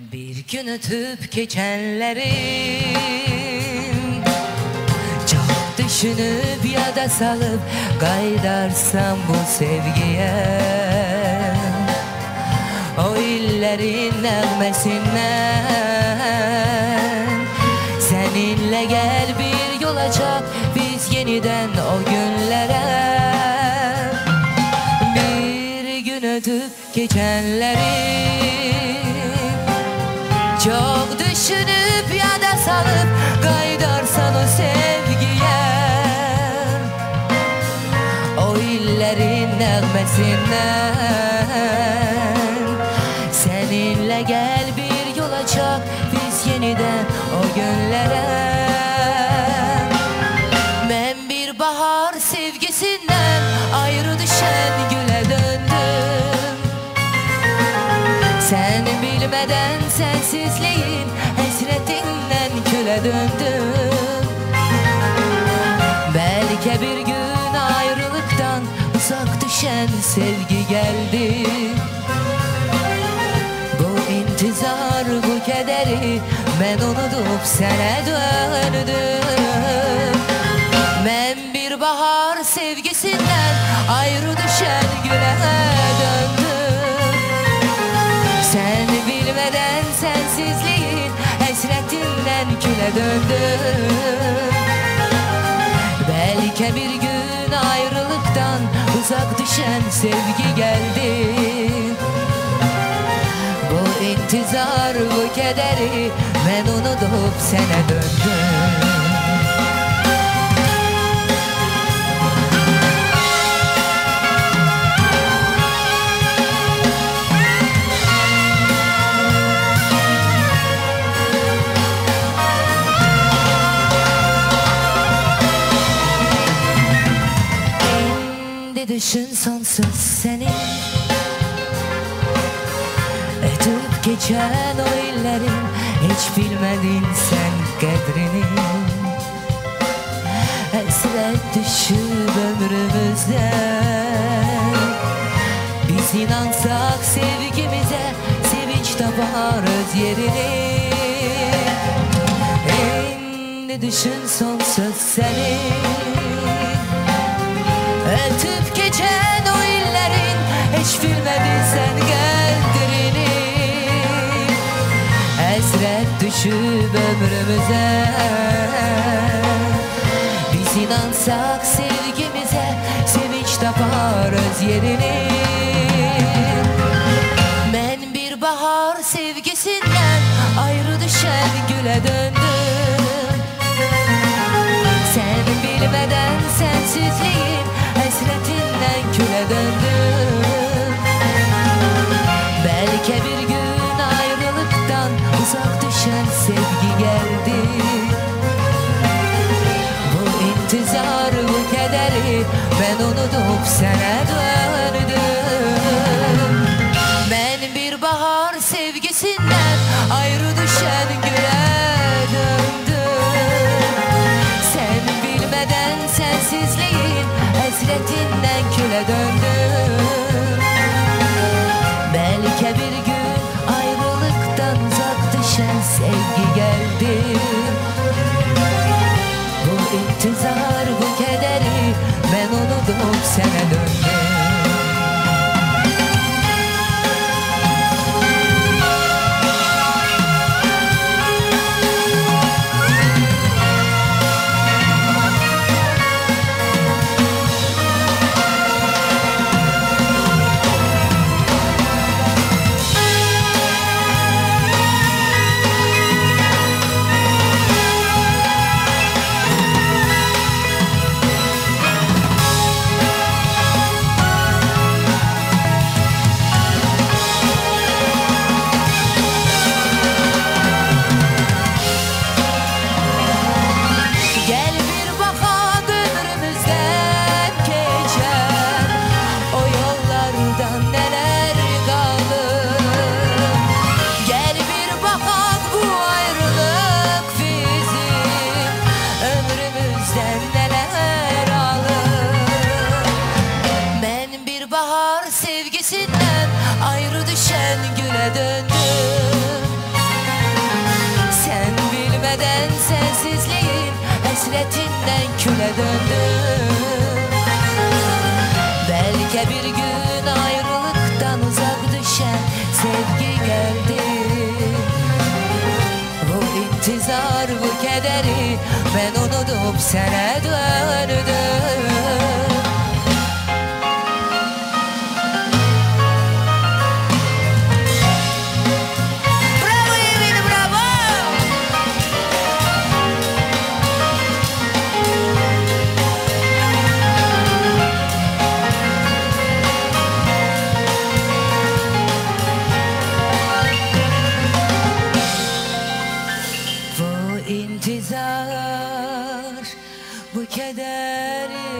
Bir gün ötüp geçenlerin Çok düşünüp ya da salıp Kaydarsam bu sevgiye. O illerin nağmesinden Seninle gel bir yol açak Biz yeniden o günlere. Bir gün ötüp geçenlerin nağmesinden Seninle gel bir yol açak biz yeniden o günlere. Ben bir bahar sevgisinden ayrı düşen güle döndüm. Sen bilmeden sensizliğin hasretinden küle döndüm. Belki bir gün uzak düşen sevgi geldi. Bu intizar bu kederi ben unutup sana döndüm Ben bir bahar sevgisinden ayrı düşen güle döndüm. Sen bilmeden sensizliğin hasretinden küle döndüm düşen sevgi geldi. Bu intizar bu kederi ben unutup sana döndüm Şimdi düşün sonsuz senin. Ötüp geçen o illerin Hiç bilmedin sen kadrini. Hasret düşüp ömrümüzde Biz inansak sevgimize Sevinç tapar öz yerini. Şimdi düşün sonsuz senin Ötüp geçen o illerin Hiç bilmedin sen geldirini Hasret düşüp ömrümüze. Biz inansak sevgimize Sevinç tapar öz yerini. Ben bir bahar sevgisinden Ayrı düşen güle döndüm. Sen bilmeden sensizliğin sevgi geldi. Bu intizar bu kederi ben unutup sana döndüm. Ben bir bahar sevgisinden ayrı düşen hasretinden küle döndüm. Belki bir gün ayrılıktan uzak düşen sevgi geldi. Bu intizar bu kederi ben unutup sana döndüm. intizar bu kederi